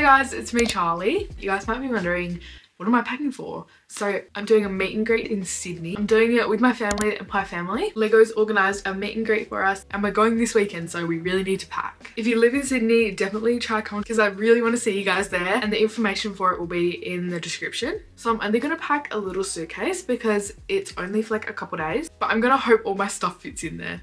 Hey guys, it's me Charlie. You guys might be wondering, what am I packing for? So I'm doing a meet and greet in Sydney. I'm doing it with my family and my family. Lego's organised a meet and greet for us and we're going this weekend so we really need to pack. If you live in Sydney, definitely try come because I really want to see you guys there and the information for it will be in the description. So I'm only going to pack a little suitcase because it's only for like a couple days but I'm going to hope all my stuff fits in there.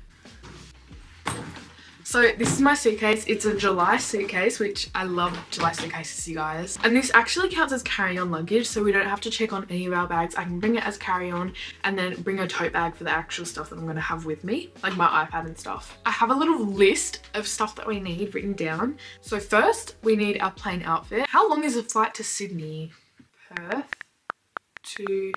So this is my suitcase. It's a July suitcase, which I love July suitcases, you guys. And this actually counts as carry-on luggage, so we don't have to check on any of our bags. I can bring it as carry-on and then bring a tote bag for the actual stuff that I'm going to have with me, like my iPad and stuff. I have a little list of stuff that we need written down. So first, we need our plane outfit. How long is a flight to Sydney? Perth to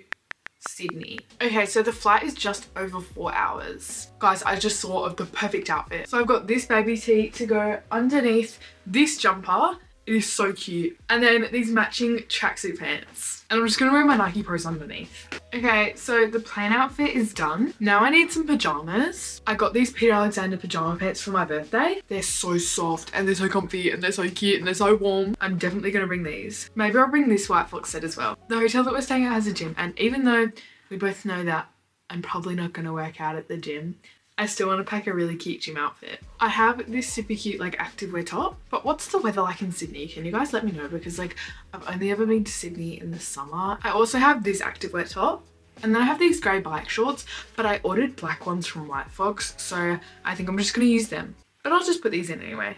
Sydney. Okay, so the flight is just over four hours. Guys, I just saw of the perfect outfit. So I've got this baby tee to go underneath this jumper. It is so cute. And then these matching tracksuit pants. And I'm just gonna wear my Nike Pros underneath. Okay, so the plane outfit is done. Now I need some pajamas. I got these Peter Alexander pajama pants for my birthday. They're so soft and they're so comfy and they're so cute and they're so warm. I'm definitely gonna bring these. Maybe I'll bring this White Fox set as well. The hotel that we're staying at has a gym and even though we both know that I'm probably not gonna work out at the gym, I still want to pack a really cute gym outfit. I have this super cute like activewear top, but what's the weather like in Sydney? Can you guys let me know? Because like I've only ever been to Sydney in the summer. I also have this activewear top and then I have these grey bike shorts, but I ordered black ones from White Fox, so I think I'm just gonna use them. But I'll just put these in anyway.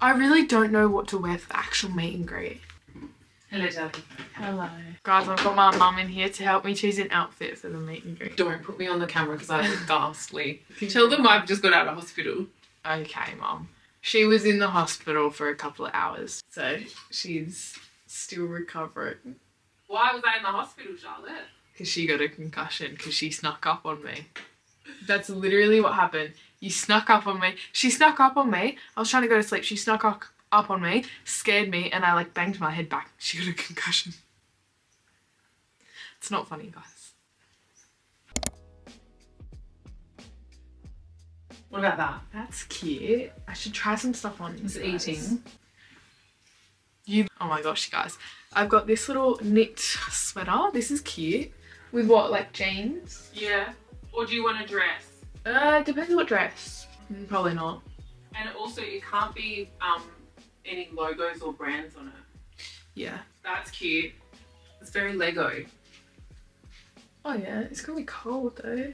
I really don't know what to wear for the actual meet and greet. Hello, darling. Hello. Guys, I've got my mum in here to help me choose an outfit for the meet and greet. Don't put me on the camera because I look ghastly. Can you tell them I've just got out of hospital. Okay, mum. She was in the hospital for a couple of hours, so she's still recovering. Why was I in the hospital, Charlotte? Because she got a concussion because she snuck up on me. That's literally what happened. You snuck up on me. She snuck up on me. I was trying to go to sleep. She snuck up, up on me, scared me, and I like banged my head back. She got a concussion. It's not funny, guys. What about that? That's cute. I should try some stuff on. It's eating. You. Oh my gosh, guys. I've got this little knit sweater. This is cute. With what, like jeans? Yeah. Or do you want a dress? Uh, depends on what dress. Mm, Probably not. And also, it can't be um any logos or brands on it. Yeah. That's cute. It's very Lego. Oh yeah, it's gonna be cold though.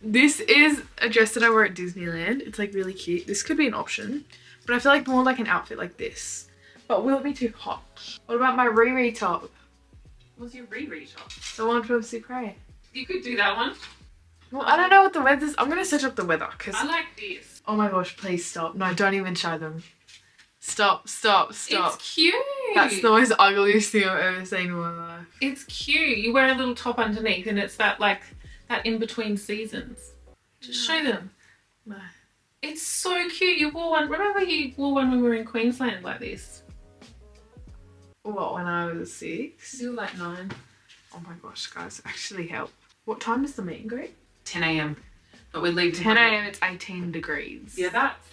This is a dress that I wore at Disneyland. It's like really cute. This could be an option, but I feel like more like an outfit like this. But will it be too hot? What about my Riri top? What's your Riri top? The one from Supre. You could do that one. Well, I don't know what the weather's. I'm gonna search up the weather because. I like this. Oh my gosh! Please stop. No, don't even show them. Stop! Stop! Stop! It's cute. That's the most ugliest thing I've ever seen in my life. It's cute. You wear a little top underneath, and it's that like that in between seasons. Just show them. No. It's so cute. You wore one. Remember you wore one when we were in Queensland like this. What? When I was six? You were like nine. Oh my gosh, guys! Actually, help. What time is the meet and greet? 10 a.m. But we leave 10 a.m. It's 18 degrees. Yeah, that's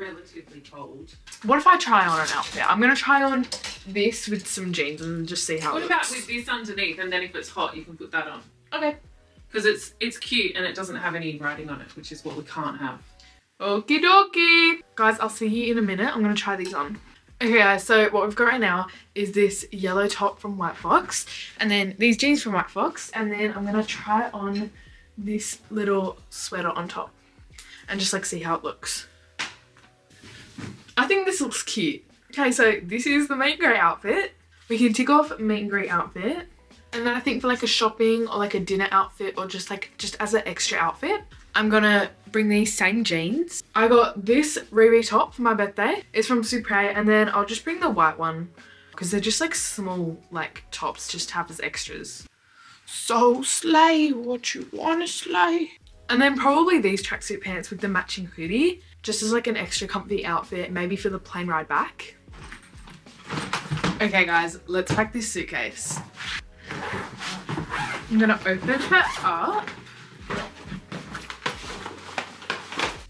relatively cold. What if I try on an outfit? I'm gonna try on this with some jeans and just see how What it about looks. with this underneath, and then if it's hot, you can put that on Okay. because it's it's cute and it doesn't have any writing on it, which is what we can't have. Okie dokie. Guys, I'll see you in a minute. I'm gonna try these on. Okay guys, so what we've got right now is this yellow top from White Fox and then these jeans from White Fox and then I'm gonna try on this little sweater on top and just like see how it looks. Think this looks cute. Okay, so this is the meet and greet outfit. We can tick off meet and greet outfit. And then I think for like a shopping or like a dinner outfit or just like just as an extra outfit, I'm gonna bring these same jeans. I got this Riri top for my birthday. It's from Supre and then I'll just bring the white one because they're just like small like tops just to have as extras. So slay what you wanna slay. And then probably these tracksuit pants with the matching hoodie just as like an extra comfy outfit maybe for the plane ride back. Okay guys, let's pack this suitcase. I'm gonna open it up.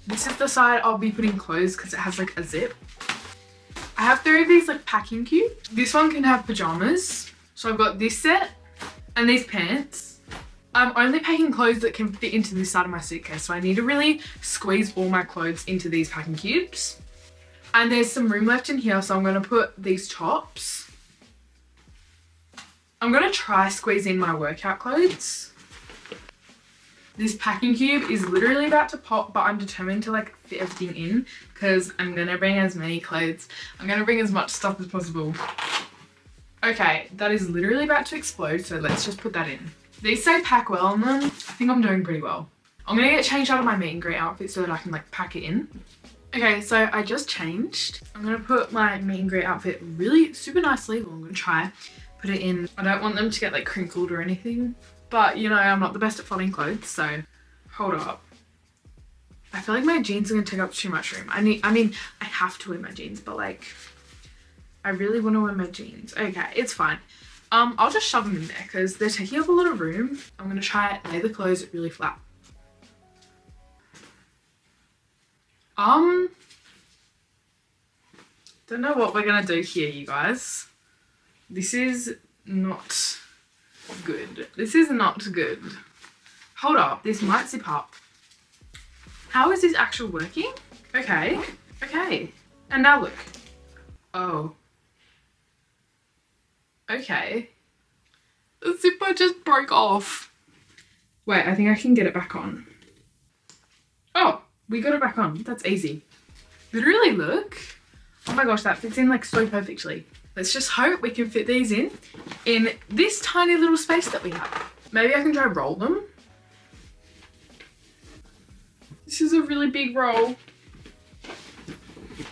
This is the side I'll be putting clothes because it has like a zip. I have three of these like packing cubes. This one can have pajamas. So I've got this set and these pants. I'm only packing clothes that can fit into this side of my suitcase. So I need to really squeeze all my clothes into these packing cubes. And there's some room left in here. So I'm going to put these tops. I'm going to try squeeze in my workout clothes. This packing cube is literally about to pop, but I'm determined to like fit everything in because I'm gonna bring as many clothes. I'm gonna bring as much stuff as possible. Okay, that is literally about to explode, so let's just put that in. These say pack well on them. I think I'm doing pretty well. I'm gonna get changed out of my meet and greet outfit so that I can like pack it in. Okay, so I just changed. I'm gonna put my meet and greet outfit really super nicely. Well, I'm gonna try put it in. I don't want them to get like crinkled or anything. But you know, I'm not the best at folding clothes, so hold up. I feel like my jeans are gonna take up too much room. I need, I mean, I have to wear my jeans, but like, I really want to wear my jeans. Okay, it's fine. Um, I'll just shove them in there because they're taking up a lot of room. I'm gonna try lay the clothes really flat. Um, don't know what we're gonna do here, you guys. This is not good. This is not good. Hold up, this might zip up. How is this actually working? Okay, okay. And now look. Oh. Okay. The zipper just broke off. Wait, I think I can get it back on. Oh, we got it back on. That's easy. Literally, look. Oh my gosh, that fits in like so perfectly. Let's just hope we can fit these in, in this tiny little space that we have. Maybe I can try roll them. This is a really big roll.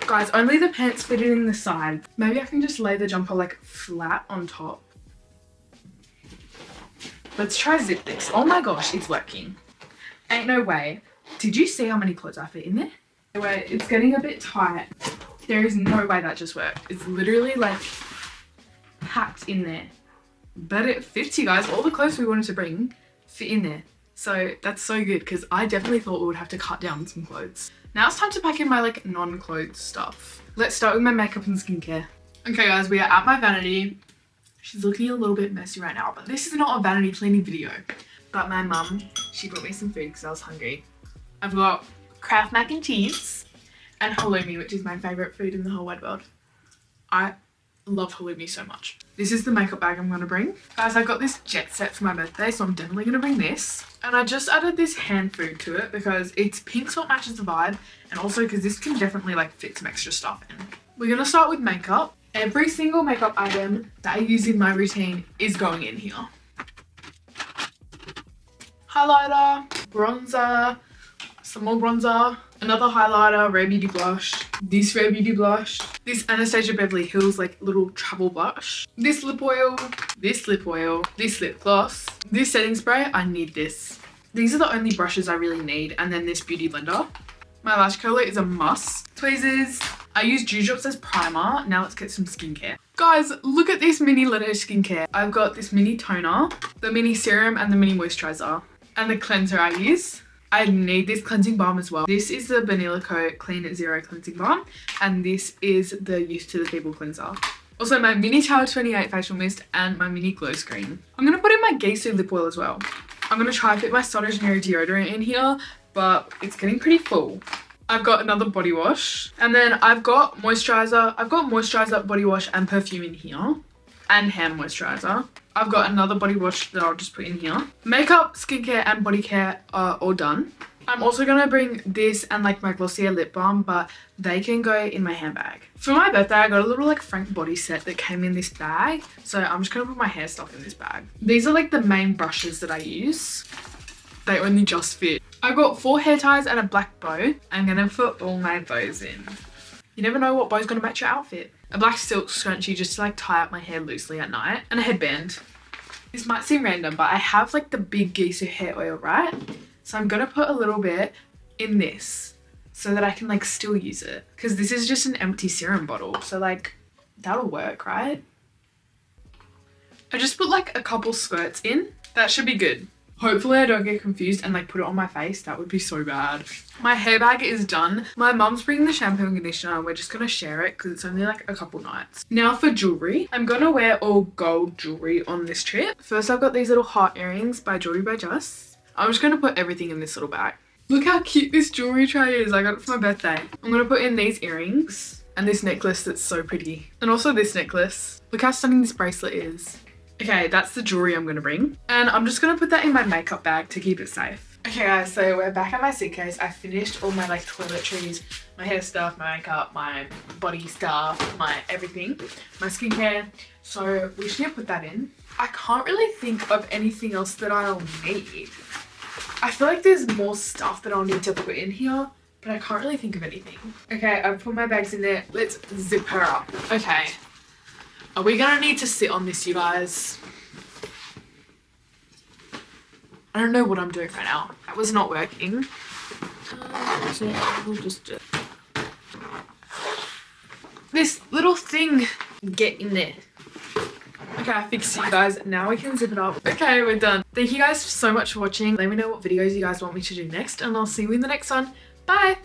Guys, only the pants fit in the side. Maybe I can just lay the jumper like flat on top. Let's try zip this. Oh my gosh, it's working. Ain't no way. Did you see how many clothes I fit in there? Wait, it's getting a bit tight. There is no way that just worked. It's literally like packed in there. But it fits you guys. All the clothes we wanted to bring fit in there. So that's so good because I definitely thought we would have to cut down some clothes. Now it's time to pack in my like non-clothes stuff. Let's start with my makeup and skincare. Okay guys, we are at my vanity. She's looking a little bit messy right now, but this is not a vanity cleaning video. But my mum, she brought me some food because I was hungry. I've got Kraft mac and cheese and halloumi, which is my favourite food in the whole wide world. I love halloumi so much. This is the makeup bag I'm going to bring. Guys, I got this jet set for my birthday, so I'm definitely going to bring this. And I just added this hand food to it because it's pink so it matches the vibe. And also because this can definitely like fit some extra stuff in. We're going to start with makeup. Every single makeup item that I use in my routine is going in here. Highlighter, bronzer, some more bronzer, another highlighter, Rare Beauty blush, this Rare Beauty blush, this Anastasia Beverly Hills like little travel blush, this lip oil, this lip oil, this lip gloss, this setting spray, I need this. These are the only brushes I really need and then this Beauty Blender. My lash curler is a must. Tweezers. I use Dew Drops as primer. Now let's get some skincare. Guys, look at this mini Laneige skincare. I've got this mini toner, the mini serum and the mini moisturizer. And the cleanser I use. I need this cleansing balm as well. This is the Banila Co Clean Zero Cleansing Balm and this is the Youth to the People Cleanser. Also my mini Tower 28 facial mist and my mini glow screen. I'm going to put in my Gisou lip oil as well. I'm going to try and fit my de Janeiro deodorant in here but it's getting pretty full. I've got another body wash and then I've got moisturizer. I've got moisturizer, body wash and perfume in here and hand moisturizer. I've got another body wash that I'll just put in here. Makeup, skincare and body care are all done. I'm also going to bring this and like my Glossier lip balm, but they can go in my handbag. For my birthday, I got a little like Frank body set that came in this bag. So I'm just going to put my hair stuff in this bag. These are like the main brushes that I use. They only just fit. I got four hair ties and a black bow. I'm going to put all my bows in. You never know what bow's to match your outfit a black silk scrunchie just to like tie up my hair loosely at night and a headband. This might seem random but I have like the big Gisou hair oil right so I'm gonna put a little bit in this so that I can like still use it because this is just an empty serum bottle so like that'll work right? I just put like a couple squirts in that should be good. Hopefully I don't get confused and like put it on my face. That would be so bad. My hair bag is done. My mum's bringing the shampoo and conditioner and we're just gonna share it because it's only like a couple nights. Now for jewelry. I'm gonna wear all gold jewelry on this trip. First I've got these little heart earrings by Jewelry by Just. I'm just gonna put everything in this little bag. Look how cute this jewelry tray is. I got it for my birthday. I'm gonna put in these earrings and this necklace that's so pretty. And also this necklace. Look how stunning this bracelet is. Okay, that's the jewelry I'm gonna bring. And I'm just gonna put that in my makeup bag to keep it safe. Okay guys, so we're back at my suitcase. I finished all my like toiletries, my hair stuff, my makeup, my body stuff, my everything, my skincare. So we should put that in. I can't really think of anything else that I'll need. I feel like there's more stuff that I'll need to put in here, but I can't really think of anything. Okay, I've put my bags in there. Let's zip her up. Okay, are we gonna need to sit on this, you guys? I don't know what I'm doing right now. That was not working. Uh, so we'll just do This little thing, get in there. Okay, I fixed it, you guys. Now we can zip it up. Okay, we're done. Thank you guys so much for watching. Let me know what videos you guys want me to do next, and I'll see you in the next one. Bye!